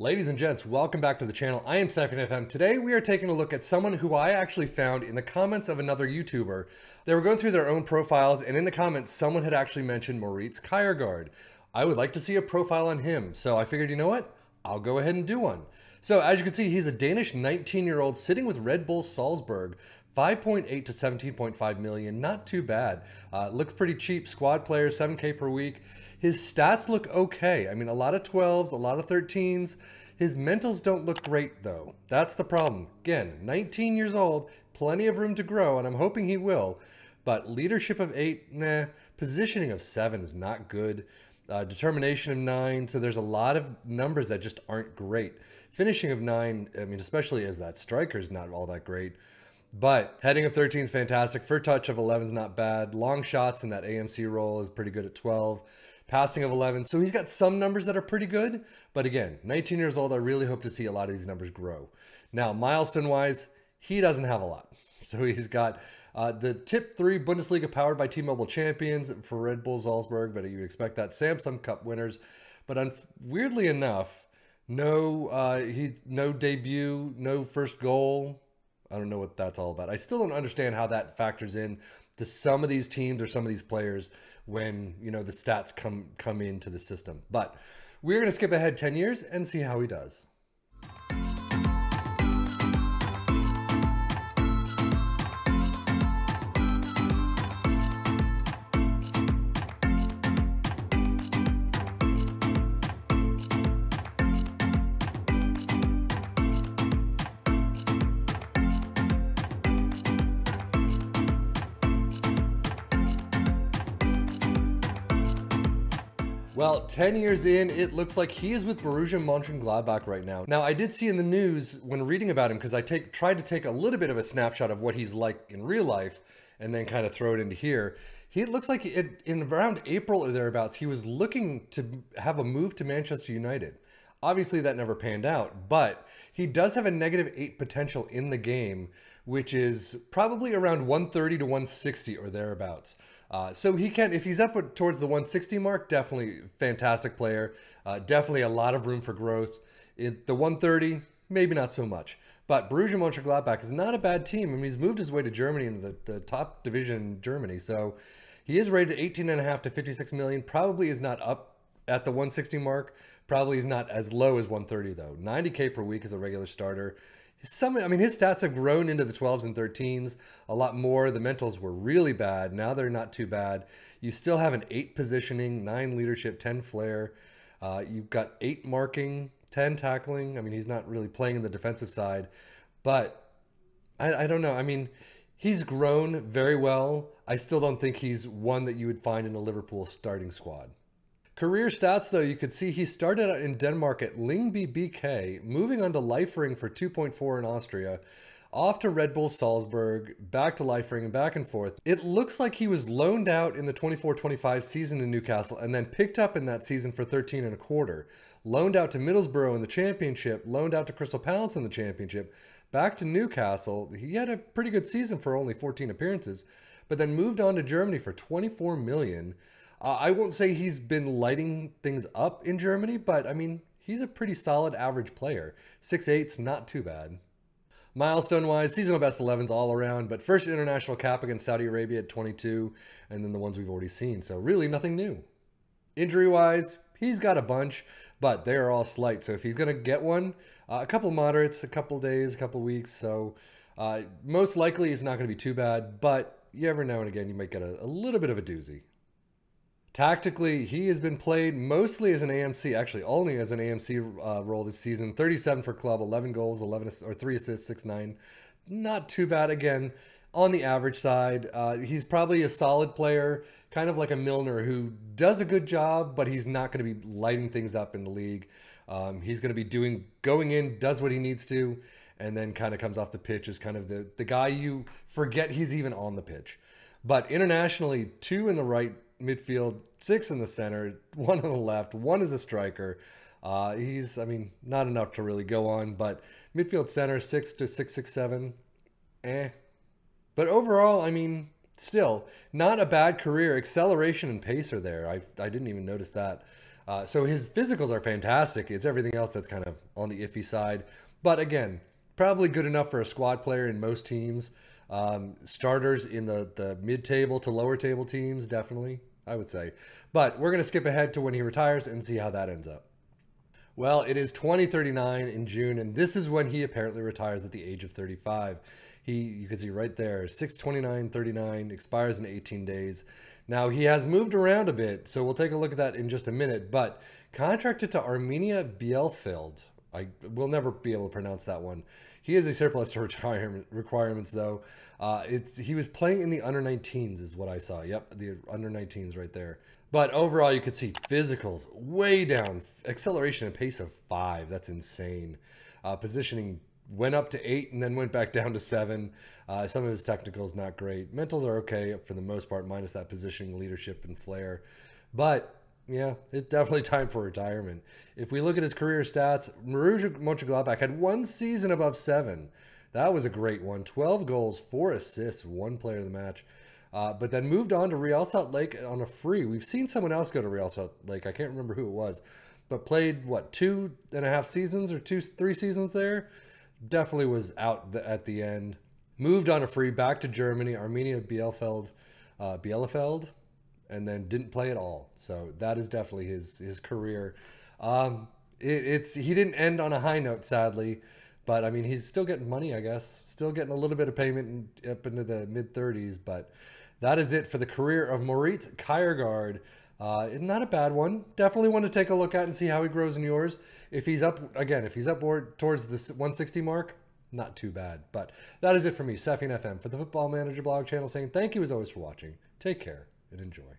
Ladies and gents, welcome back to the channel. I am Sefian FM. Today we are taking a look at someone who I actually found in the comments of another YouTuber. They were going through their own profiles and in the comments someone had actually mentioned Maurits Kjærgaard. I would like to see a profile on him, so I figured, you know what? I'll go ahead and do one. So as you can see, he's a Danish 19-year-old sitting with Red Bull Salzburg. 5.8 to 17.5 million, not too bad. Uh, looks pretty cheap. Squad player, 7K per week. His stats look okay. I mean, a lot of 12s, a lot of 13s. His mentals don't look great, though. That's the problem. Again, 19 years old, plenty of room to grow, and I'm hoping he will. But leadership of 8, nah. Positioning of 7 is not good. Uh, determination of 9, so there's a lot of numbers that just aren't great. Finishing of 9, I mean, especially as that striker is not all that great. But heading of 13 is fantastic. For touch of 11 is not bad. Long shots in that AMC role is pretty good at 12 passing of 11. So he's got some numbers that are pretty good. But again, 19 years old, I really hope to see a lot of these numbers grow. Now, milestone wise, he doesn't have a lot. So he's got uh, the tip three Bundesliga powered by T-Mobile champions for Red Bull Salzburg, but you expect that Samsung Cup winners. But weirdly enough, no uh, he no debut, no first goal. I don't know what that's all about. I still don't understand how that factors in to some of these teams or some of these players when you know the stats come come into the system. But we're going to skip ahead 10 years and see how he does. Well, 10 years in, it looks like he is with Borussia Mönchengladbach right now. Now, I did see in the news when reading about him, because I take tried to take a little bit of a snapshot of what he's like in real life and then kind of throw it into here. He looks like it, in around April or thereabouts, he was looking to have a move to Manchester United. Obviously, that never panned out, but he does have a negative eight potential in the game, which is probably around 130 to 160 or thereabouts. Uh, so he can, if he's up towards the 160 mark, definitely fantastic player. Uh, definitely a lot of room for growth. In the 130, maybe not so much. But Borussia Mönchengladbach is not a bad team. I mean, he's moved his way to Germany into the, the top division in Germany. So he is rated 18 and a half to 56 million. Probably is not up at the 160 mark. Probably is not as low as 130 though. 90k per week as a regular starter some I mean his stats have grown into the 12s and 13s a lot more. The mentals were really bad. Now they're not too bad. You still have an 8 positioning, 9 leadership, 10 flair. Uh, you've got 8 marking, 10 tackling. I mean he's not really playing in the defensive side, but I, I don't know. I mean he's grown very well. I still don't think he's one that you would find in a Liverpool starting squad. Career stats, though, you could see he started out in Denmark at Lyngby BK, moving on to Liefering for 2.4 in Austria, off to Red Bull Salzburg, back to Liefering, and back and forth. It looks like he was loaned out in the 24-25 season in Newcastle and then picked up in that season for 13 and a quarter. Loaned out to Middlesbrough in the championship, loaned out to Crystal Palace in the championship, back to Newcastle. He had a pretty good season for only 14 appearances, but then moved on to Germany for 24 million. Uh, I won't say he's been lighting things up in Germany, but I mean, he's a pretty solid average player. 6'8's not too bad. Milestone wise, seasonal best 11s all around, but first international cap against Saudi Arabia at 22, and then the ones we've already seen. So, really, nothing new. Injury wise, he's got a bunch, but they are all slight. So, if he's going to get one, uh, a couple moderates, a couple days, a couple weeks. So, uh, most likely it's not going to be too bad, but you ever now and again, you might get a, a little bit of a doozy. Tactically, he has been played mostly as an AMC, actually only as an AMC uh, role this season. 37 for club, 11 goals, 11 or 3 assists, 6 9. Not too bad again on the average side. Uh, he's probably a solid player, kind of like a Milner who does a good job, but he's not going to be lighting things up in the league. Um, he's going to be doing going in, does what he needs to, and then kind of comes off the pitch as kind of the the guy you forget he's even on the pitch. But internationally, two in the right midfield, six in the center, one on the left, one is a striker. Uh, he's, I mean, not enough to really go on, but midfield center, six to six, six, seven, eh. But overall, I mean, still not a bad career. Acceleration and pace are there. I, I didn't even notice that. Uh, so his physicals are fantastic. It's everything else that's kind of on the iffy side. But again, probably good enough for a squad player in most teams. Um, starters in the, the mid table to lower table teams, definitely, I would say. But we're going to skip ahead to when he retires and see how that ends up. Well, it is 2039 in June, and this is when he apparently retires at the age of 35. He, you can see right there, 629.39, expires in 18 days. Now, he has moved around a bit, so we'll take a look at that in just a minute, but contracted to Arminia Bielefeld. I will never be able to pronounce that one. He is a surplus to retirement requirements, though. Uh, it's he was playing in the under 19s, is what I saw. Yep, the under 19s right there. But overall, you could see physicals way down, acceleration and pace of five. That's insane. Uh, positioning went up to eight and then went back down to seven. Uh, some of his technicals not great. Mentals are okay for the most part, minus that positioning, leadership, and flair. But yeah, it's definitely time for retirement. If we look at his career stats, Borussia Mönchengladbach had one season above seven. That was a great one. 12 goals, four assists, one player of the match. Uh, but then moved on to Real Salt Lake on a free. We've seen someone else go to Real Salt Lake. I can't remember who it was, but played what two and a half seasons or two, three seasons there. Definitely was out at the end. Moved on a free back to Germany, Arminia Bielefeld, uh, Bielefeld, and then didn't play at all. So that is definitely his his career. Um, it, it's he didn't end on a high note, sadly. But I mean, he's still getting money, I guess. Still getting a little bit of payment up into the mid 30s. But that is it for the career of Maurits Kjærgaard. Uh, not a bad one. Definitely want to take a look at and see how he grows in yours. If he's up again, if he's up towards the 160 mark, not too bad. But that is it for me, Sefian FM, for the Football Manager blog channel, saying thank you as always for watching. Take care and enjoy.